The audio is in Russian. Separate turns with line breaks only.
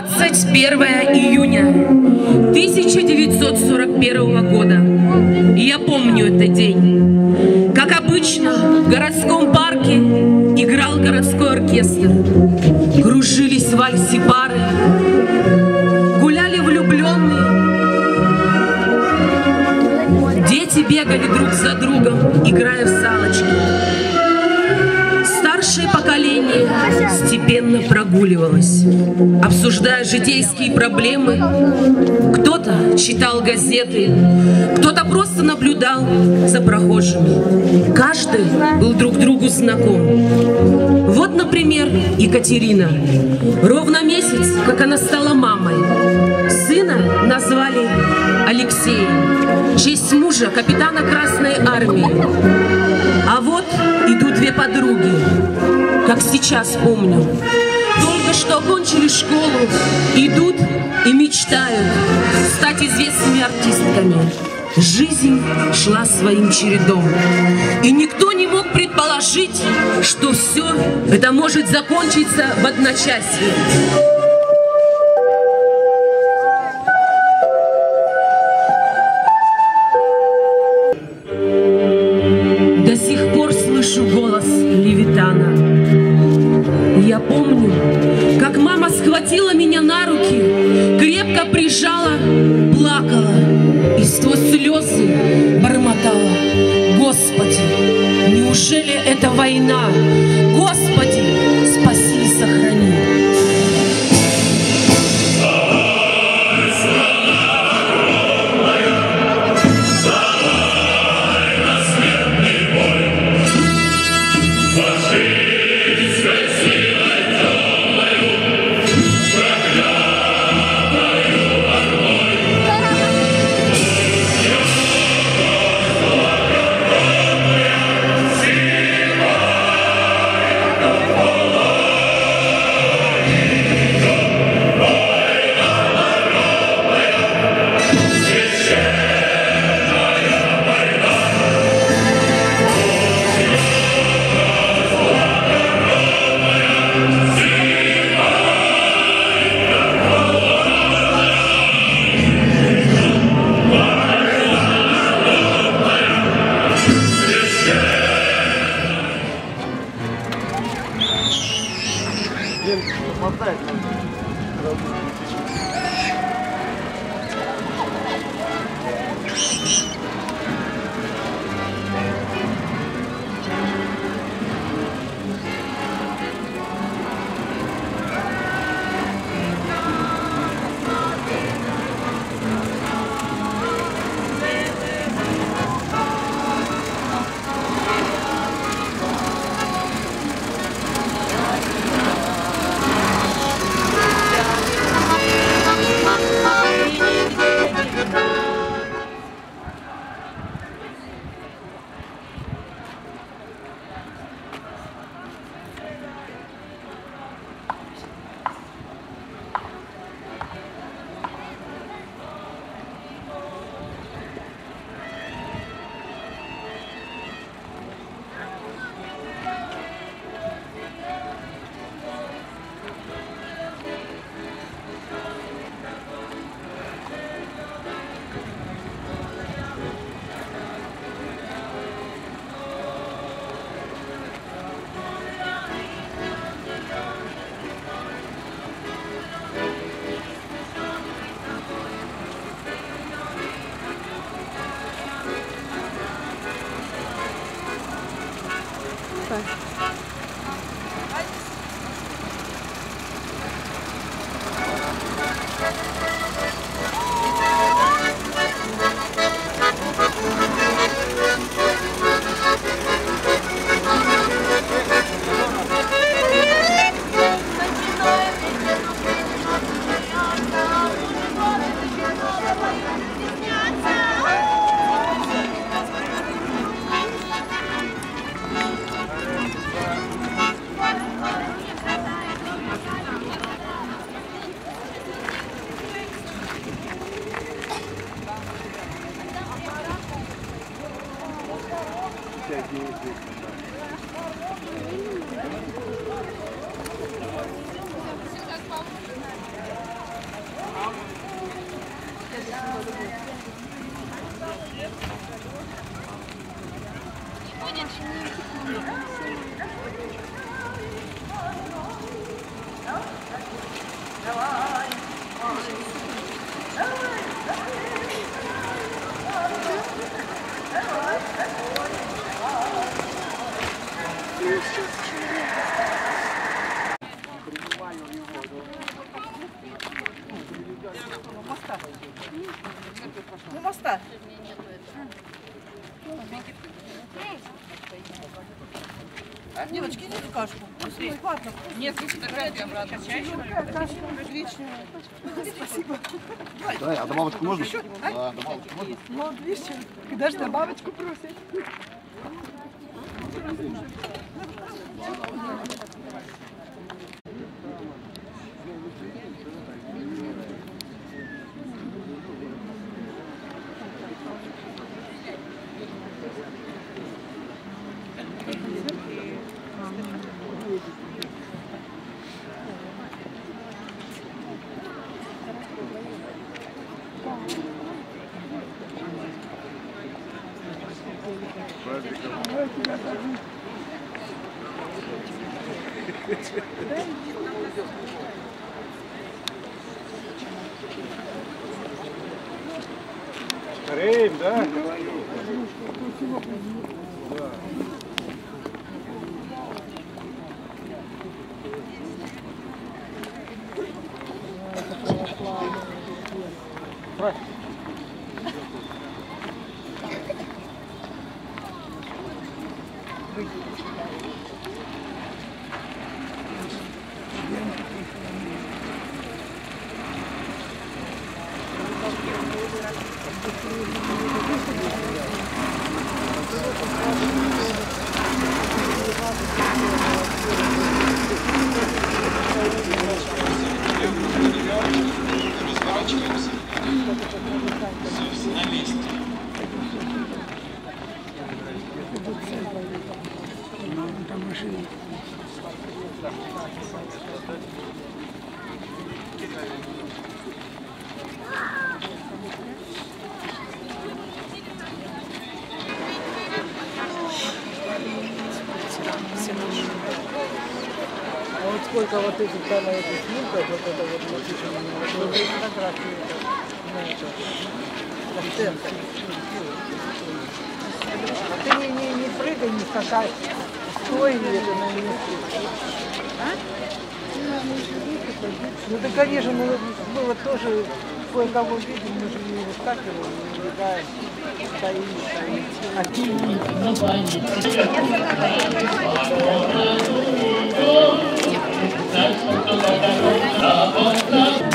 21 июня 1941 года. Я помню этот день. Как обычно, в городском парке играл городской оркестр. Кружились в вальсе пары, гуляли влюбленные. Дети бегали друг за другом, играя в салочки. Старшее поколение степенно прогуливалось, обсуждая житейские проблемы. Кто-то читал газеты, кто-то просто наблюдал за прохожими. Каждый был друг другу знаком. Вот, например, Екатерина. Ровно месяц, как она стала мамой. Сына назвали Алексеем, честь мужа капитана Красной Армии. А вот идут две подруги, как сейчас помню. Только что окончили школу, идут и мечтают стать известными артистками. Жизнь шла своим чередом. И никто не мог предположить, что все это может закончиться в одночасье. Слышу голос Левитана. Я помню, как мама схватила меня на руки, крепко прижала, плакала и сквозь слезы бормотала. Господи, неужели это война? Hello.
Хотите кашку? Бесплатно.
Нет, фотографии обратно.
Отлично.
Да, а добавочку можно? Да, добавочку можно?
Ну, отлично. Даже добавочку просят.
Рейм, да?
А вот Сколько вот этих там на этих снимках, вот это вот эти фотографии, центр. А ты не, не, не прыгай, не скакай, стой или это на месте. А? Ну да, конечно, мы, вот тоже кое-кого видим, мы же не выскакиваем, не убегаем, стоим, стоим. А ты 啦啦啦！